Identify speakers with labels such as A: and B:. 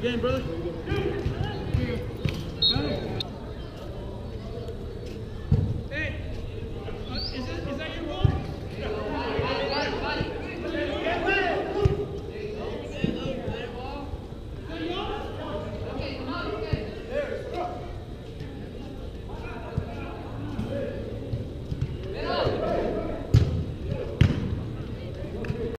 A: the game, brother.